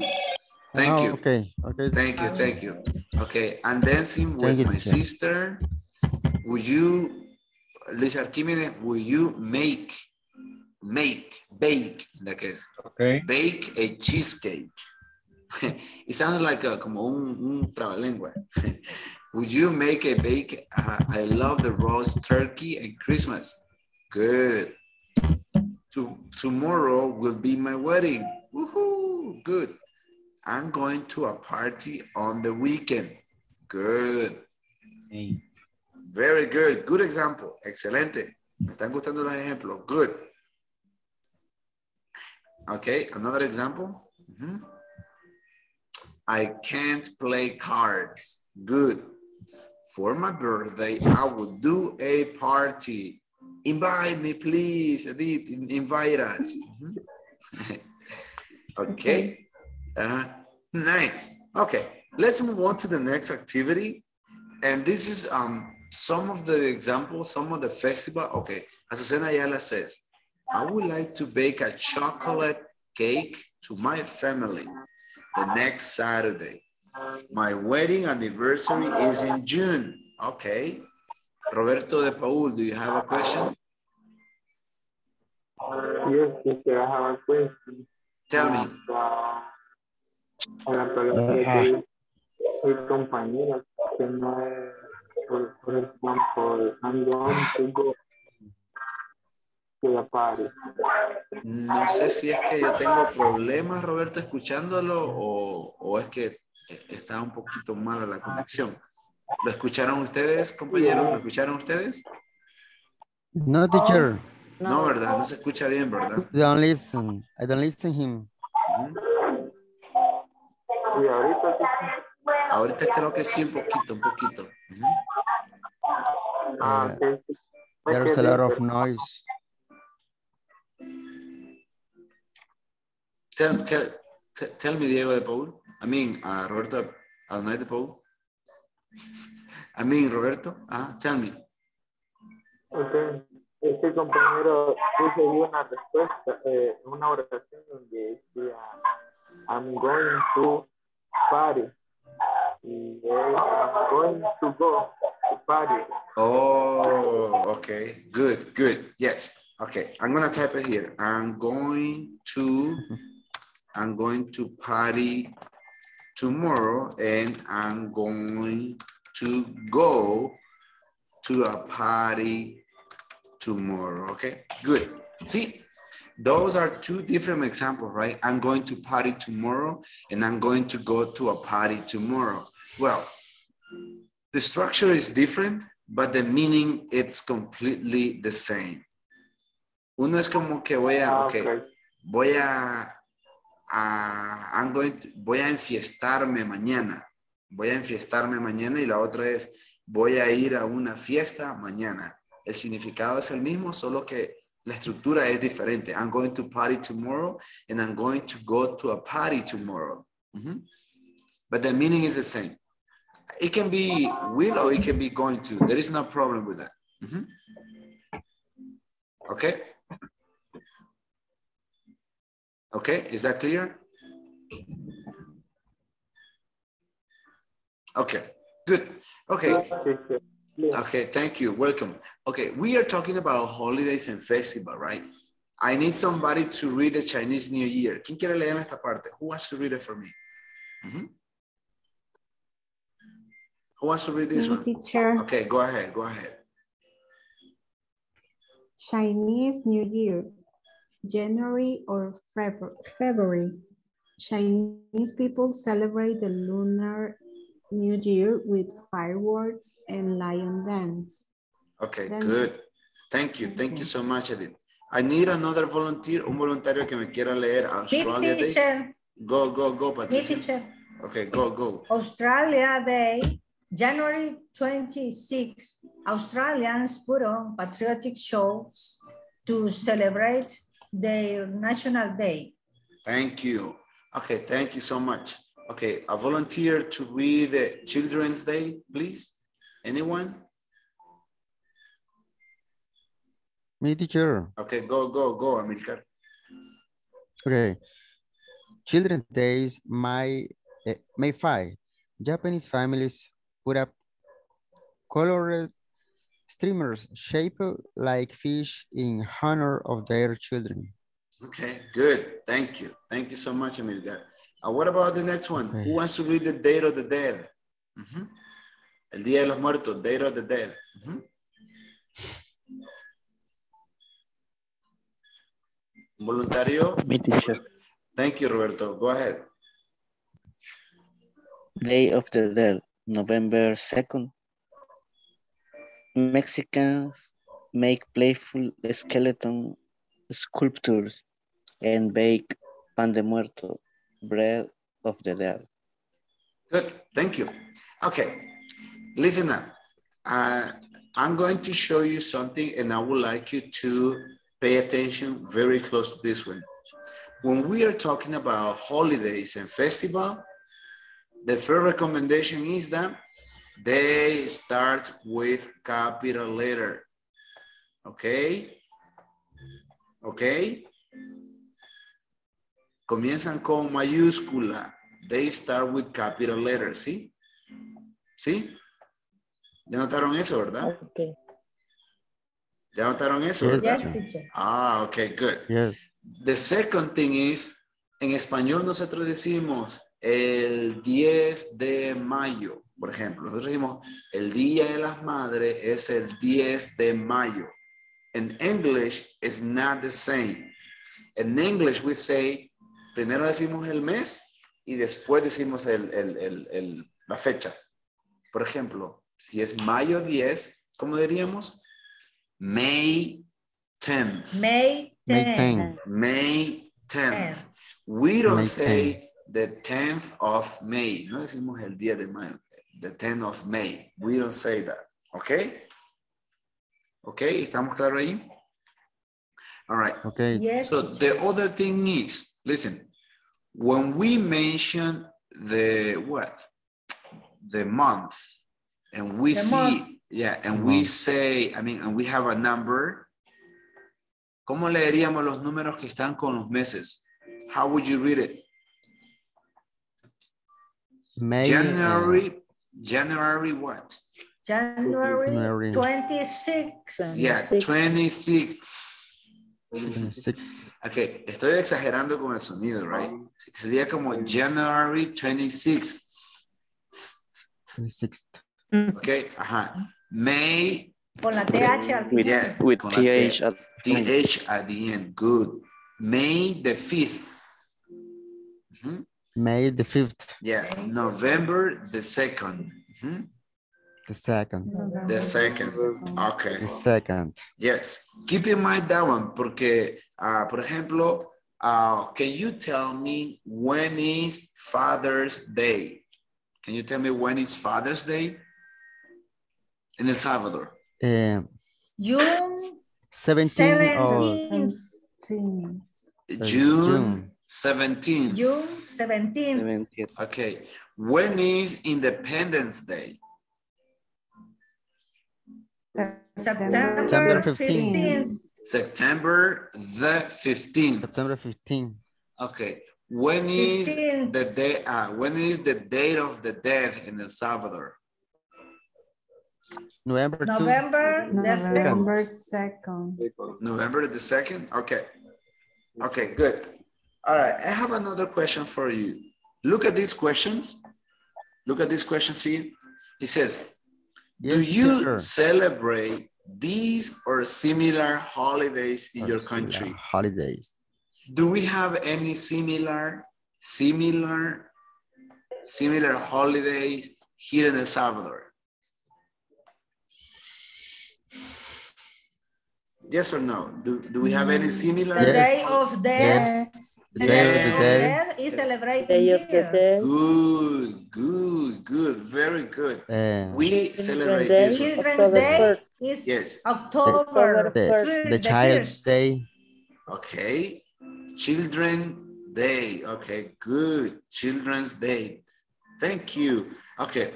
Thank Ah, you. Okay, okay. Thank you, thank you. Okay, I'm dancing with you, my teacher. sister. Would you, Luis Arquímedes, will you make, make, bake, in that case, Okay. bake a cheesecake? It sounds like a, como un, un trabalengua. Would you make a bake? Uh, I love the roast turkey and Christmas. Good. To, tomorrow will be my wedding. Woohoo, good. I'm going to a party on the weekend. Good. Hey. Very good. Good example. Excelente. Me están gustando los ejemplos. Good. Okay, another example. Mhm. I can't play cards. Good. For my birthday, I will do a party. Invite me, please, Edith. Invite us. Mhm. okay. Uh, nice. Okay, let's move on to the next activity. And this is um some of the examples, some of the festival. Okay, Azucena Ayala says, I would like to bake a chocolate cake to my family the next Saturday. My wedding anniversary is in June. Okay. Roberto de Paul, do you have a question? Yes, teacher, I have a question. Tell me. Ah, A la palabra Ajá. que soy compañera, que no es, por, por ejemplo, I'm going to go to the party. No sé si es que yo tengo problemas, Roberto, escuchándolo o, o es que está un poquito mala la conexión. ¿Lo escucharon ustedes, compañeros? ¿Lo escucharon ustedes? No, teacher. No, ¿verdad? No se escucha bien, ¿verdad? Don't listen. I don't listen him. Y ahorita, Ahorita creo que sí, un poquito, un poquito. Ah, Uh, there's Es a lot of noise. Tell, tell, te- tell me, Diego de Paul. I mean, uh, Roberto Almeida de Paul. I mean, Roberto. Ah, tell me. Ok. Este compañero puso una respuesta, eh, una oración donde decía, I'm going to party. Y I'm going to go to party. Oh, okay. Good, good. Yes. Okay. I'm gonna type it here. I'm going to, I'm going to party tomorrow and I'm going to go to a party tomorrow. Okay, good. See, those are two different examples, right? I'm going to party tomorrow and I'm going to go to a party tomorrow. Well, the structure is different, but the meaning it's completely the same. Uno es como que voy a, Ah, okay, ok. voy a, a- I'm going to- voy a enfiestarme mañana. Voy a enfiestarme mañana y la otra es voy a ir a una fiesta mañana. El significado es el mismo, solo que la estructura es diferente. I'm going to party tomorrow and I'm going to go to a party tomorrow. Mhm. But the meaning is the same. It can be will or it can be going to. There is no problem with that. Mhm. Okay. Okay, is that clear? Okay, good. Okay, okay, thank you, welcome. Okay, we are talking about holidays and festival, right? I need somebody to read the Chinese New Year. ¿Quién quiere leer esta parte? Who wants to read it for me? Mhm. Who wants to read this one? teacher. Okay, go ahead, go ahead. Chinese New Year, January or February. Chinese people celebrate the Lunar New Year with fireworks and lion dance. Okay, Dances. good. Thank you, thank you so much, Edith. I need another volunteer, un voluntario que me quiera leer Australia Day. teacher, Go, go, go, me Patricia. teacher. Okay, go, go. Australia Day, January 26. Australians put on patriotic shows to celebrate their national day. Thank you. Okay, thank you so much. Okay, a volunteer to read the Children's Day, please? Anyone? Me teacher. Okay, go, go, go, Amilcar. Okay. Children's Days, May, eh, May 5. Japanese families put up colored streamers shaped like fish in honor of their children. Okay, good. Thank you. Thank you so much, Amilcar. Uh, what about the next one? Okay. Who wants to read the Date of the Dead? Ujú. El Día de los Muertos, Date of the Dead. Ujú. Un Voluntario. Me teacher. Thank you, Roberto. Go ahead. Day of the Dead, November 2nd. Mexicans make playful skeleton sculptures and bake pan de muerto, bread of the dead. Good, thank you. Okay, listen up. Uh, I'm going to show you something and I would like you to pay attention very close to this one. When we are talking about holidays and festival, the first recommendation is that they start with capital letter. Okay? Okay? Comienzan con mayúscula. They start with capital letters, ¿sí? ¿Sí? ¿Ya notaron eso, verdad? Okay. ¿Ya notaron eso, Yes. verdad? Yes, teacher. Ah, okay, good. Yes. The second thing is, en español nosotros decimos el 10 de mayo, por ejemplo. Nosotros decimos el Día de las Madres es el 10 de mayo. In English, it's not the same. In English, we say, primero decimos el mes y después decimos el, el- el- el- la fecha. Por ejemplo, si es mayo 10, ¿cómo diríamos? May 10th. May May 10. 10. May 10th. 10. We don't May say the 10th of May. No decimos el día de mayo. The 10th of May. We don't say that. Okay? Okay, ¿estamos claros ahí? All right. Okay. Yes, So the other thing is, listen, when we mention the what? The month, and we The see, month. yeah, and we Month. say, I mean, and we have a number. ¿Cómo leeríamos los números que están con los meses? How would you read it? May. uh, January, January what? January January. 26. Yeah, 26. 26. 26. Ok, estoy exagerando con el sonido, right? Sería como January 26. 26. Ok, ajá. May, Con la TH al With, final. Yeah, with. TH at the end. Good. May the 5th. May the 5th. Yeah, November the 2nd. Mhm. The second. The second. Okay. The second. Yes. Keep in mind that one porque, ah, por ejemplo, ah, can you tell me when is Father's Day? Can you tell me when is Father's Day? In El Salvador. Uh, June 17 or 17th. June 17th. June 17th. 70th. Okay. When is Independence Day? September September 15th. 15th. September the 15th. September 15. Okay. When is 15th. the day? Uh, when is the date of the dead in El Salvador? November 2. November the 5th. November second. November the second. Okay. Okay, good. All right, I have another question for you. Look at these questions. Look at these questions here. It says, do you teacher. celebrate these or similar holidays in your Or similar country? Holidays. Do we have any similar, similar, similar holidays here in El Salvador? Yes or no? Do, do we have any mm. similar? The day of death. Yes. The The day of day the of day. death is celebrated Day of the dead. Good, good, good, very good. Uh, We celebrate Day. this one. Children's October Day first. is Yes. October the, first, the Child's first. Day. Okay. Children Day. Okay, good. Children's Day. Thank you. Okay.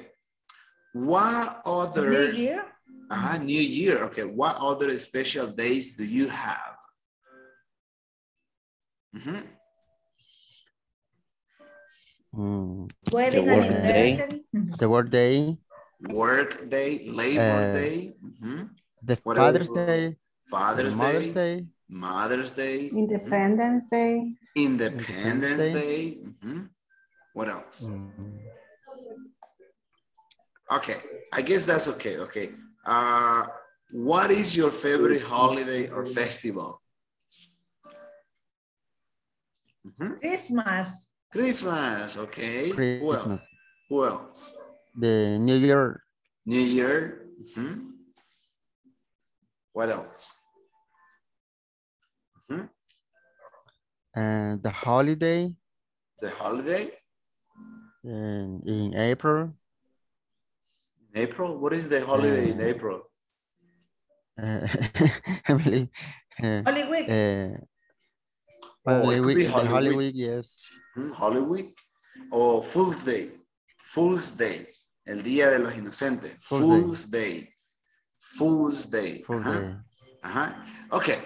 What other New Year. uh, New Year? Okay. What other special days do you have? Mhm. Mm, Wedding work day. the World Day. Work Day, Labor Uh, Day, mhm. The What Father's? Day. Father's Mother's Day, Day. Mother's Day. Independence Day. Independence Day. Day. mhm. What else? Mm, Okay, I guess that's okay. Okay. Uh, what is your favorite holiday or festival? Mhm. Christmas. Christmas. Okay. Who else? Christmas. Who else? The New Year. New Year. Mhm. What else? Mhm. And the holiday The holiday in, in April. in April. What is the holiday in Uh, April? Uh, Emily. Uh, Holy Week. uh, Oh, Holy it could Week, be the Holy Holy Week. Week, yes. Mhm, Holy Week o Fool's Day. Fool's Day. El Día de los Inocentes. Fool's Day. Fool's Day. Fool's Day. Full Ajá. day. Ajá. Okay.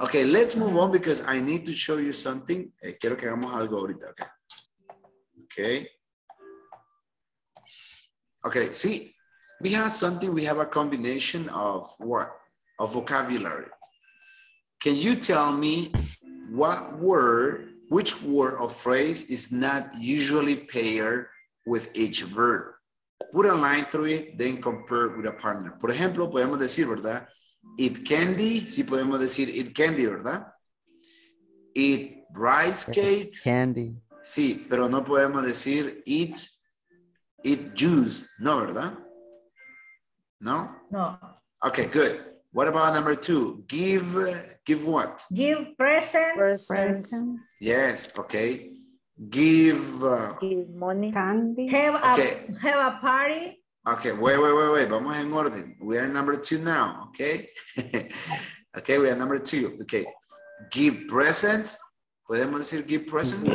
Okay, let's move on because I need to show you something. Eh, quiero que hagamos algo ahorita. Okay. Okay. Okay, see, we have something, we have a combination of what? Of vocabulary. Can you tell me what word, which word or phrase is not usually paired with each verb? Put a line through it, then compare with a partner. Por ejemplo, podemos decir, ¿verdad? Eat candy, sí podemos decir eat candy, ¿verdad? Eat rice cakes, Candy. sí, pero no podemos decir eat, eat juice, no, ¿verdad? No? No. Okay, good. What about number two? Give, give what? Give presents. Presents. Yes, okay. Give, uh, Give money. Candy. Have a, Okay. have a party. okay, wait, wait, wait, wait. Vamos en orden. We are number two now, okay? okay, we are number two. Okay. Give presents. ¿Podemos decir give presents?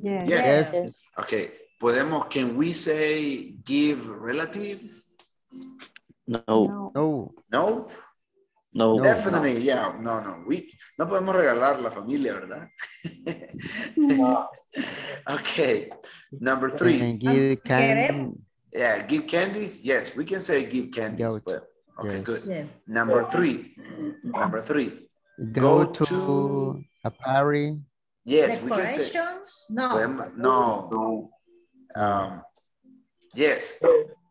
Yes. Yes. Yes. Okay. ¿Podemos, can we say give relatives? No, No. No. No? no, No. Definitely, yeah. No, no. We, no podemos regalar la familia, ¿verdad? okay. Number three. And give candy. queremos. Yeah, give candies. Yes, we can say give candies. Goat. But, okay, Yes. good. Yes. Number three. Number three. Go, Go to, to- a party. Yes, we can say. Decorations. No. Podemos- no. Um, yes.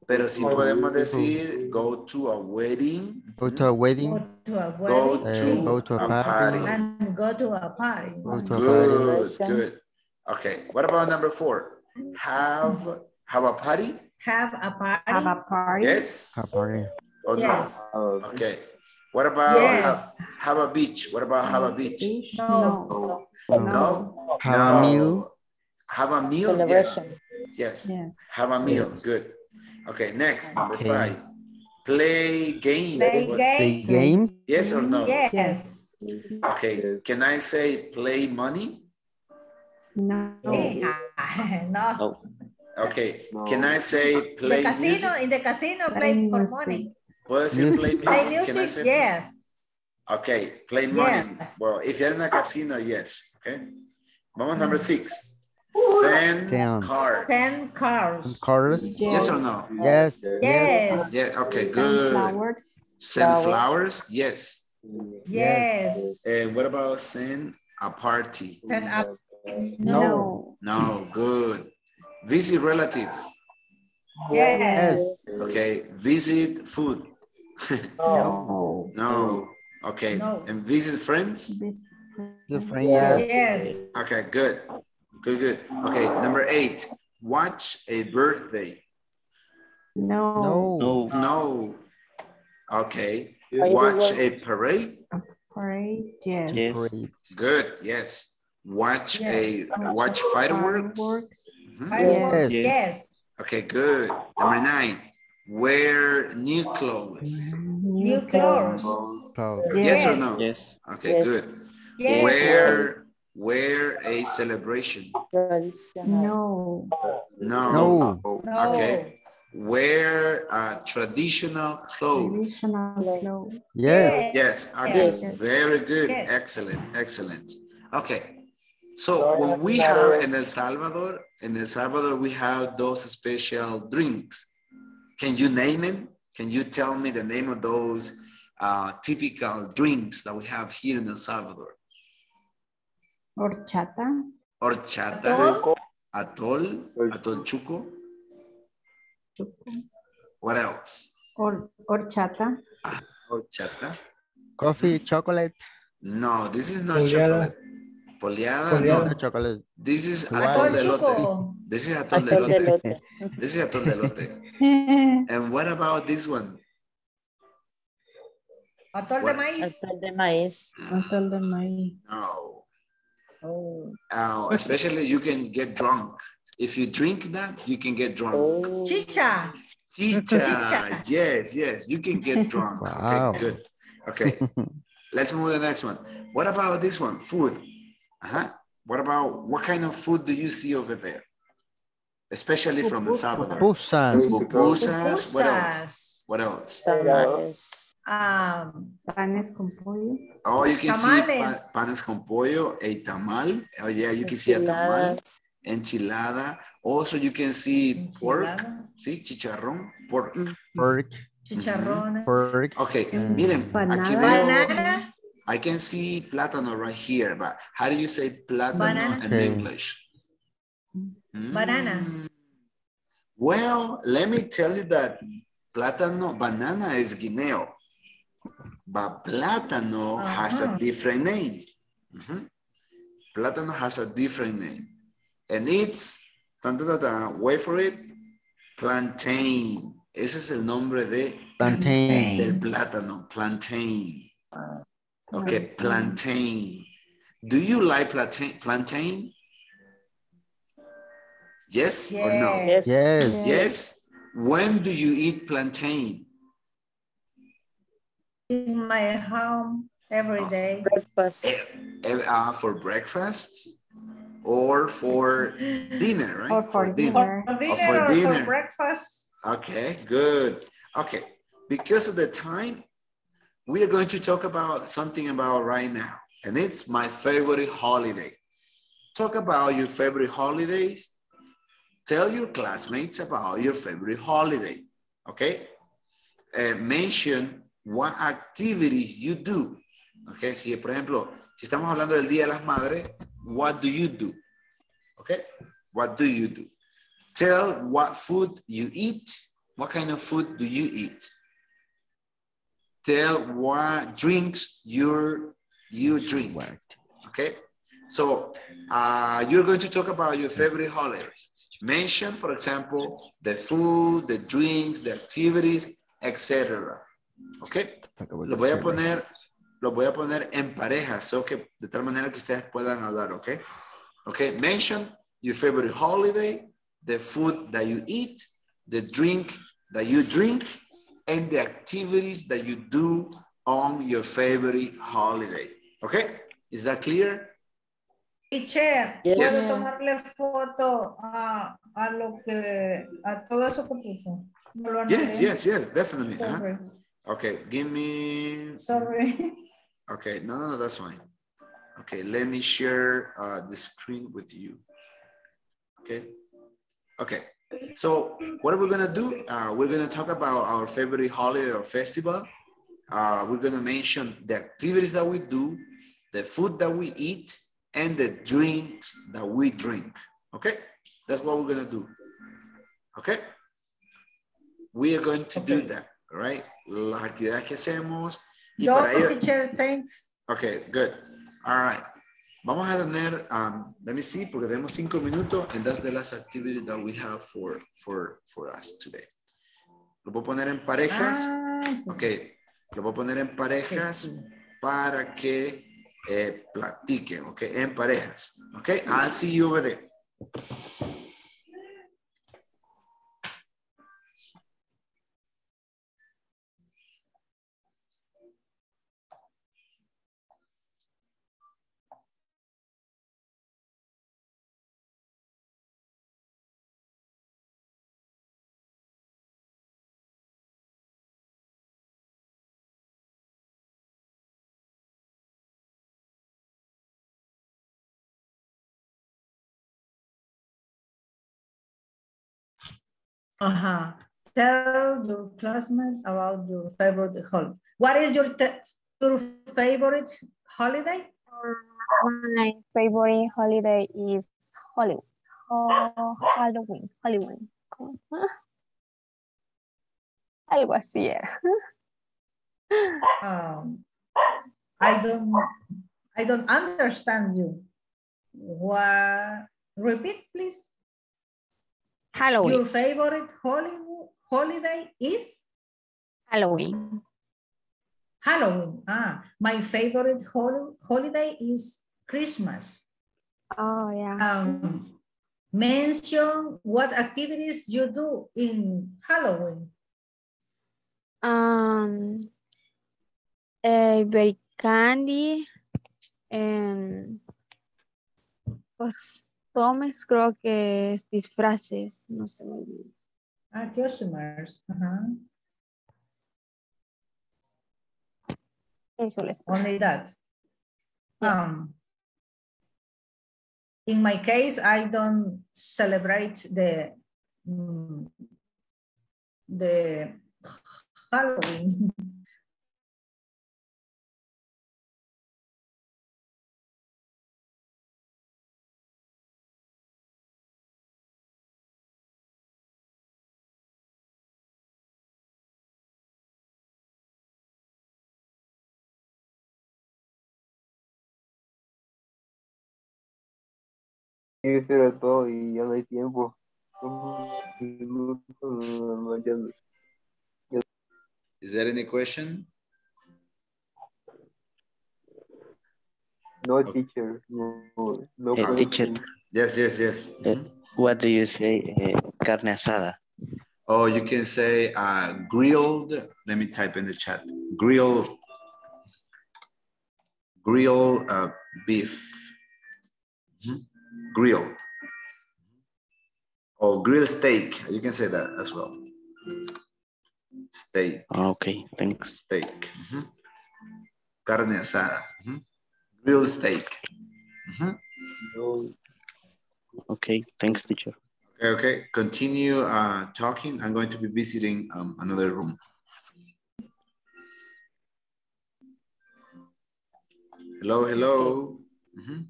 Pero sí podemos decir go to a wedding. Go to a wedding. Go to a Go wedding. Uh, go to a a party. party. And go to a party. Go to a party. Good, good. Okay, what about number four? Have, have a party? Have a party. Have a party. Yes? A party. Or no? Okay. What about have, Yes. have a beach? What about have a beach? Beach? No. No. No. No? Have a meal. Have a meal? Yes. Celebration. Yes. Yes. Have a meal. Yes. Good. Okay, next, number Okay. five. Play game. Play Play games. games. Yes or no? Yes. Okay, can I say play money? No. no. no, Okay, can I say The play casino, music? in the casino, Play play for money. ¿Puedo decir Music. play Play music? Can I music, say- yes. Okay, play money. Yes. Well, if you're in a casino, yes. Okay. Vamos number six. Send Send. cards. Ten cars. Chorus. Yes or no? Yes. Yes. Yeah, okay, Send good. Flowers. Send Flowers. flowers? Yes. Yes. And what about send a party. Set up. No. No, good. Visit relatives. Yes. Okay, visit food. No. No. Okay, No. and visit friends. This- The friend, yes. Yes. Okay, good. Good, good. Okay, number eight. Watch a birthday. No. No. No. No. Okay. Are Watch a parade. Parade, yes. Yes. Great. Good. Yes. Watch a Yes. watch fireworks. Fireworks. Mhm. Fireworks. Yes. Yes. Okay, good. Number nine. Wear new clothes. New clothes. So, Yes or no? Yes. Okay, Yes. good. Yes. Wear wear a celebration. No. No. no. No. Okay. Wear uh, traditional clothes. Traditional clothes. Yes. Yes. Okay. Yes. Very good. Yes. Excellent. Excellent. Okay. So when we have in El Salvador, in El Salvador, we have those special drinks. Can you name it? Can you tell me the name of those uh, typical drinks that we have here in El Salvador? Horchata. Horchata, Atol. atol, atol chuco. Chuco. What else? Hor- Horchata. Horchata. Coffee, chocolate. No, this is not chocolate. Poleada. no. Chocolate. This is atol Atol de chuco. This is atol de elote. This is atol de elote. And what about this one? Atol de maíz. Atol de maíz. Atol de maíz. No. Oh. Uh, especially you can get drunk. If you drink that, you can get drunk. Oh. Chicha. Chicha. Chicha. Yes, yes, you can get drunk. Wow. Okay, good. Okay, let's move to the next one. What about this one? Food. Uh-huh. What about what kind of food do you see over there? Especially from El Salvador. Pupusas. Pupusas. What else? What else? Tamales. Um, Panes con pollo. Oh, you can see pa- panes con pollo, a tamal. Oh, yeah, you can see a tamal. Enchilada. Also, you can see pork. Sí, chicharrón. Pork. Pork. chicharrones. Pork. Okay, Mm. miren, aquí Banana. veo, Banana. I can see plátano right here, but how do you say plátano Banana. in Okay. English? Banana. Mm. Well, let me tell you that plátano, banana is guineo, but plátano has a different name. Mhm. Plátano has a different name, and it's, tan, tan, tan, tan, wait for it, plantain. Ese es el nombre de Plantain. del plátano, plantain. Okay, plantain. Do you like plantain? Plantain? Yes or no? Yes. Yes. Yes. When do you eat plantain? In my home every day. Breakfast. Eh, eh, uh, for breakfast or for dinner, right? Or for For dinner. dinner for or dinner. for breakfast. Okay, good. Okay, because of the time, we are going to talk about something about right now, and it's my favorite holiday. Talk about your favorite holidays. Tell your classmates about your favorite holiday, okay? Uh, mention what activities you do. Okay, si por ejemplo, si estamos hablando del Día de las Madres, what do you do? Okay, what do you do? Tell what food you eat. What kind of food do you eat? Tell what drinks you you drink. Okay. So uh, you're going to talk about your favorite holidays. Mention, for example, the food, the drinks, the activities, etc. Okay. Lo voy a poner, lo voy a poner en parejas, so que de tal manera que ustedes puedan hablar. Okay. Okay. Mention your favorite holiday, the food that you eat, the drink that you drink, and the activities that you do on your favorite holiday. Okay? Is that clear? Teacher, Yes. ¿puedo Yes. tomarle foto a, a lo que, a todo eso que puso? No lo Yes, yes, yes, definitely. Okay, give me. Sorry. Okay, no, no, that's fine. Okay, let me share uh, the screen with you. Okay. Okay. So what are we gonna do? Uh, we're gonna talk about our favorite holiday or festival. Uh, we're gonna mention the activities that we do, the food that we eat, and the drinks that we drink. Okay? That's what we're gonna do. Okay? We are going to do that, all right? Las actividades que hacemos. Y Yo, para teacher, thanks. Okay, good. All right. Vamos a tener, um, let me see, porque tenemos cinco minutos, and that's the last activity that we have for, for, for us today. Lo puedo poner en parejas. Ah, sí. Ok, lo voy a poner en parejas para que eh, platiquen, ok, en parejas. Ok, I'll see you over there. Uh-huh. Tell your classmates about your favorite holiday. What is your, your favorite holiday? My favorite holiday is Halloween. Oh, Halloween, Halloween. Algo así era. Um, I don't, I don't understand you. What, repeat, please. Halloween, Your favorite holiday, holiday is Halloween. Halloween. Ah, my favorite hol- holiday is Christmas. Oh, yeah. Um, mention what activities you do in Halloween. Um, eh, very candy. em, costumes, creo que es disfraces, no sé muy bien. Ah, customers. Uh-huh. Eso les Only that. Yeah. Um, in my case, I don't celebrate the mm, the Halloween. Eso era todo y ya no hay tiempo. Un minuto, no, ya no- Is there any question? no, teacher, no, no Eh, teacher. Yes, yes, yes. Eh, What do you say? eh, carne asada. Oh, you can say uh, grilled. Let me type in the chat. Grilled, grilled uh, beef. Mhm. Grilled. Or grilled steak. You can say that as well. Steak, Okay, thanks. steak. Mhm. Carne asada. Mhm. Grilled steak. Mhm. Okay, thanks, teacher. Okay, okay. Continue uh, talking. I'm going to be visiting um, another room. Hello, hello. Mhm.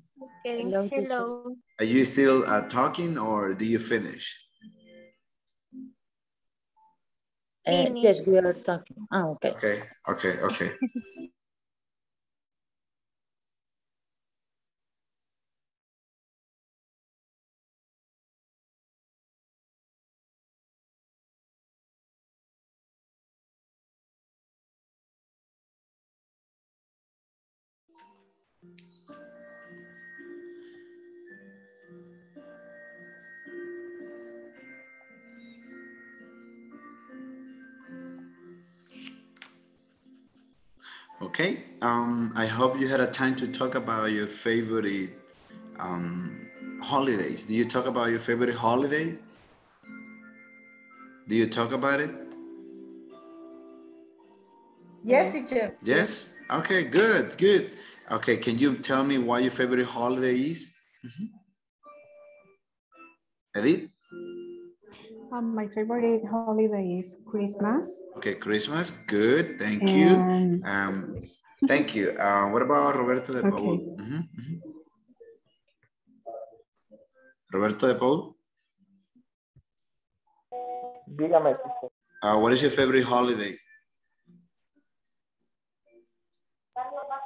Okay, Hello, hello. Are you still uh, talking or do you finish? Uh, yes, we are talking. Ah, okay. Okay, okay, okay. um, I hope you had a time to talk about your favorite um, holidays. Do you talk about your favorite holiday? Do you talk about it? Yes, teacher. Yes? Okay, good, good. Okay, can you tell me what your favorite holiday is? Mhm. Edith? Um, my favorite holiday is Christmas. Okay, Christmas, good, thank you. Um, thank you. Uh, what about Roberto de Paul? Okay. Mhm, mhm. Roberto de Paul, Dígame, teacher. uh, what is your favorite holiday?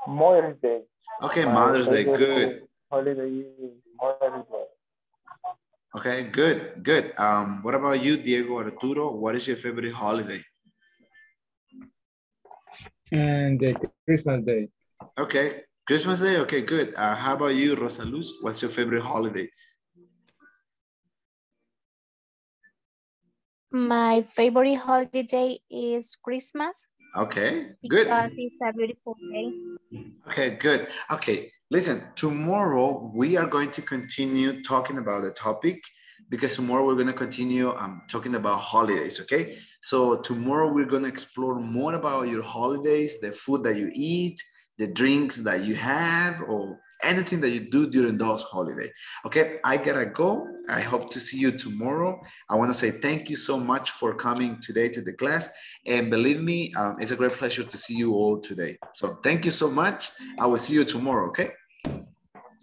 Mother's Day. Okay, My Mother's Day, favorite good. Holiday Mother's Day. Okay, good, good. Um, what about you, Diego Arturo? What is your favorite holiday? And the Christmas Day. Okay, Christmas Day. Okay, good. Uh, how about you, Rosa Luz? What's your favorite holiday? My favorite holiday is Christmas Okay, good. because it's a beautiful day. Okay, good. Okay, listen, tomorrow we are going to continue talking about the topic because tomorrow we're going to continue um, talking about holidays, okay? So tomorrow we're going to explore more about your holidays, the food that you eat, the drinks that you have, or anything that you do during those holidays. Okay, I gotta go. I hope to see you tomorrow. I want to say thank you so much for coming today to the class. And believe me, um, it's a great pleasure to see you all today. So thank you so much. I will see you tomorrow, okay?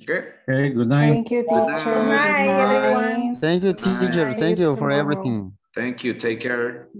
Okay. Okay, good night. Thank you, Good teacher. night. Night, everyone. Thank you, teacher. Thank you you for everything. Thank you. Take care.